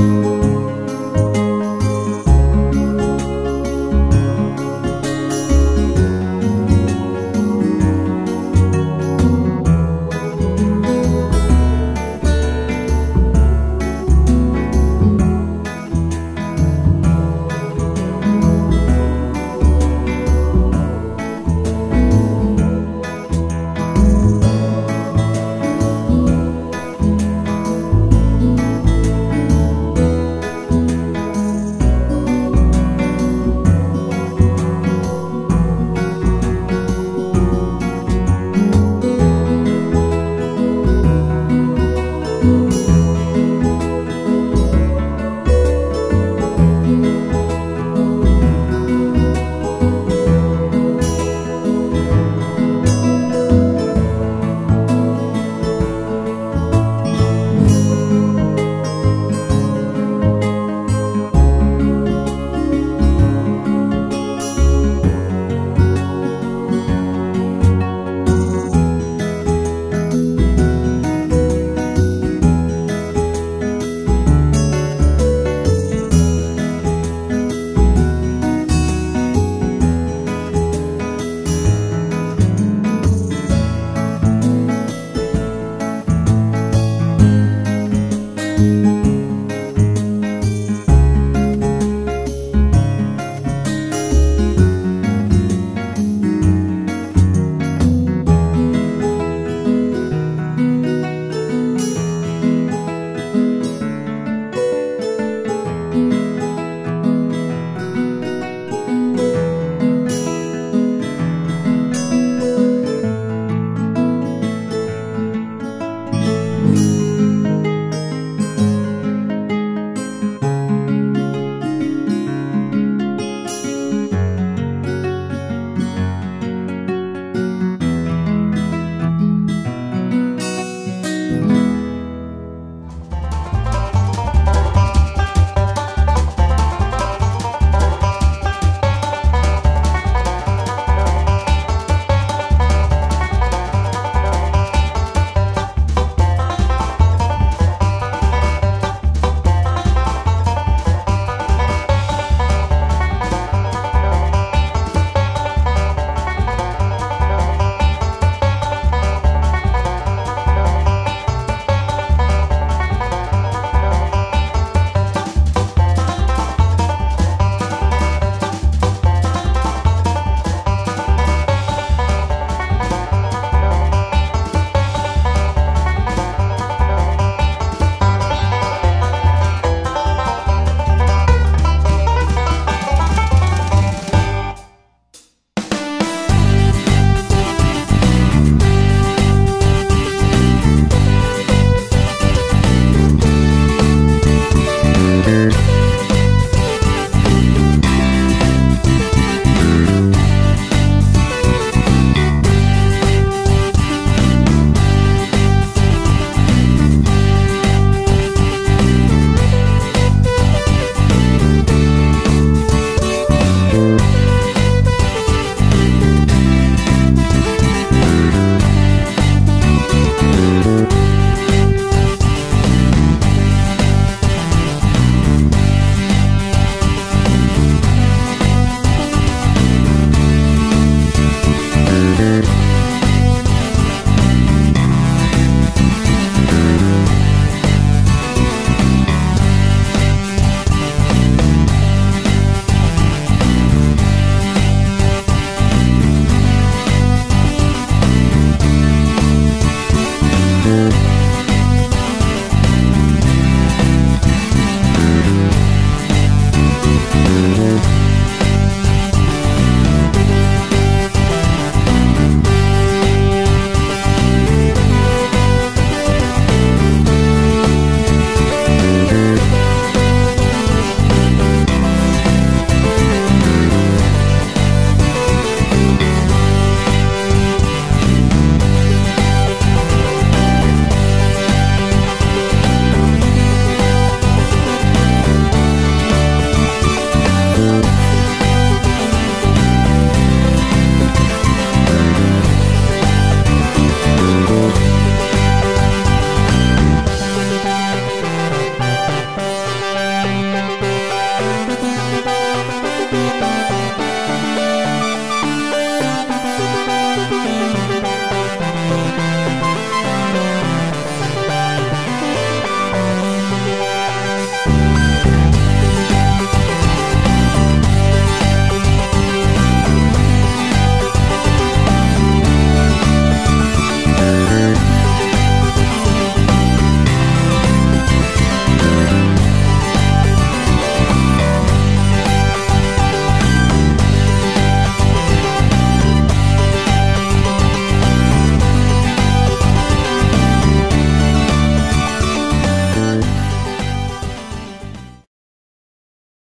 you